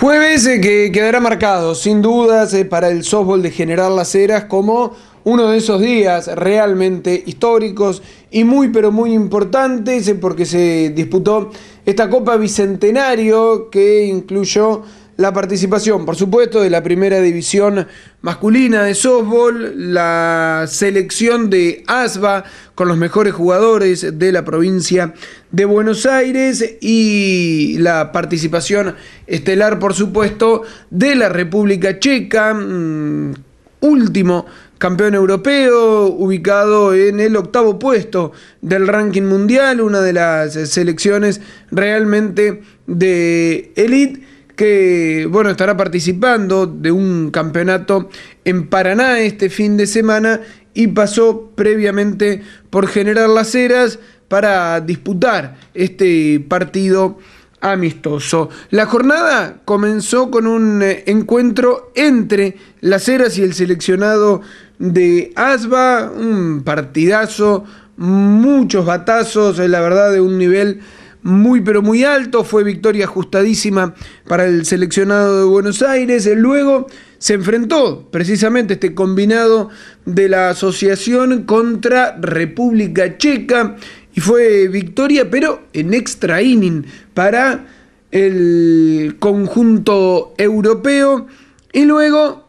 Jueves eh, que quedará marcado, sin dudas, eh, para el softball de General Las Heras como uno de esos días realmente históricos y muy pero muy importantes eh, porque se disputó esta Copa Bicentenario que incluyó la participación, por supuesto, de la primera división masculina de softball, la selección de ASBA con los mejores jugadores de la provincia de Buenos Aires y la participación estelar, por supuesto, de la República Checa, mm, último campeón europeo, ubicado en el octavo puesto del ranking mundial, una de las selecciones realmente de elite que bueno, estará participando de un campeonato en Paraná este fin de semana y pasó previamente por General Las Heras para disputar este partido amistoso. La jornada comenzó con un eh, encuentro entre Las Heras y el seleccionado de Asba, un partidazo, muchos batazos, la verdad de un nivel muy pero muy alto, fue victoria ajustadísima para el seleccionado de Buenos Aires, luego se enfrentó precisamente este combinado de la asociación contra República Checa y fue victoria pero en extra inning para el conjunto europeo. Y luego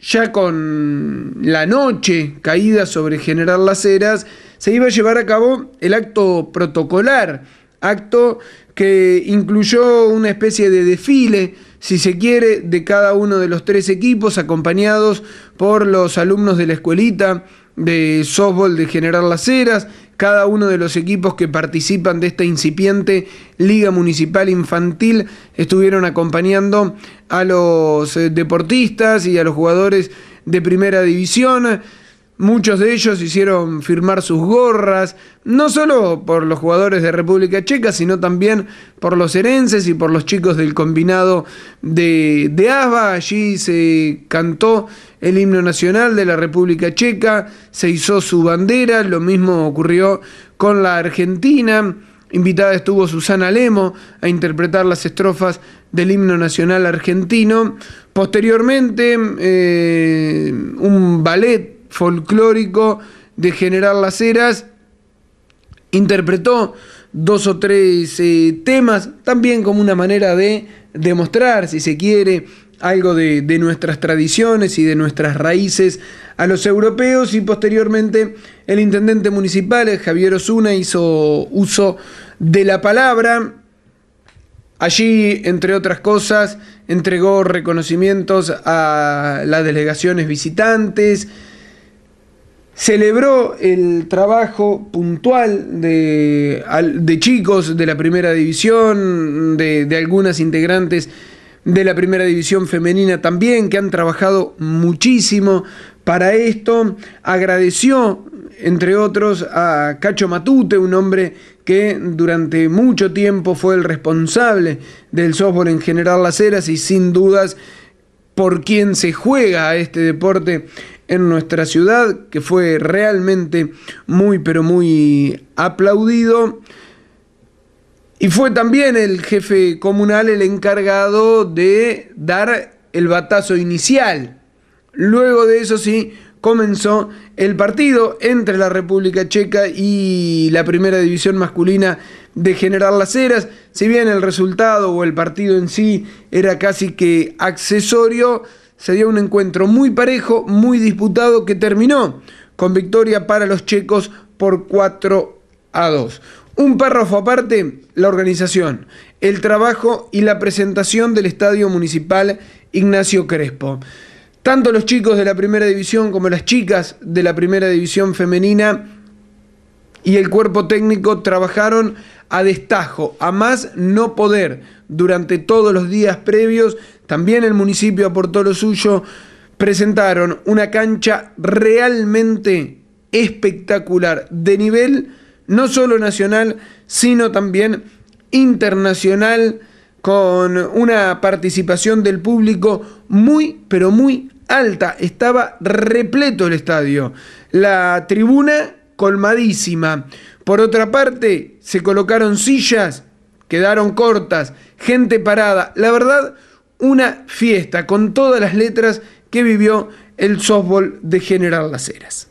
ya con la noche caída sobre General Las Heras se iba a llevar a cabo el acto protocolar acto que incluyó una especie de desfile, si se quiere, de cada uno de los tres equipos, acompañados por los alumnos de la escuelita de softball de General Las Heras, cada uno de los equipos que participan de esta incipiente Liga Municipal Infantil estuvieron acompañando a los eh, deportistas y a los jugadores de primera división. Muchos de ellos hicieron firmar sus gorras, no solo por los jugadores de República Checa, sino también por los herenses y por los chicos del combinado de, de ASBA. Allí se cantó el himno nacional de la República Checa, se hizo su bandera, lo mismo ocurrió con la Argentina. Invitada estuvo Susana Lemo a interpretar las estrofas del himno nacional argentino. Posteriormente, eh, un ballet folclórico de General Las Heras. Interpretó dos o tres eh, temas, también como una manera de demostrar, si se quiere, algo de, de, nuestras tradiciones y de nuestras raíces a los europeos y posteriormente el intendente municipal, Javier Osuna, hizo uso de la palabra. Allí, entre otras cosas, entregó reconocimientos a las delegaciones visitantes, celebró el trabajo puntual de, de chicos de la primera división, de, algunas integrantes de la primera división femenina también, que han trabajado muchísimo para esto. Agradeció, entre otros, a Cacho Matute, un hombre que durante mucho tiempo fue el responsable del softball en General Las Heras y sin dudas por quien se juega a este deporte en nuestra ciudad, que fue realmente muy, pero muy aplaudido. Y fue también el jefe comunal el encargado de dar el batazo inicial. Luego de eso sí, comenzó el partido entre la República Checa y la primera división masculina de General Las Heras. Si bien el resultado o el partido en sí era casi que accesorio, se dio un encuentro muy parejo, muy disputado, que terminó con victoria para los checos por 4 a 2. Un párrafo aparte, la organización, el trabajo y la presentación del Estadio Municipal Ignacio Crespo. Tanto los chicos de la primera división como las chicas de la primera división femenina y el cuerpo técnico trabajaron a destajo, a más no poder durante todos los días previos también el municipio aportó lo suyo, presentaron una cancha realmente espectacular, de nivel no solo nacional, sino también internacional, con una participación del público muy, pero muy alta. Estaba repleto el estadio. La tribuna colmadísima. Por otra parte, se colocaron sillas, quedaron cortas, gente parada. La verdad, una fiesta con todas las letras que vivió el softball de General Las Heras.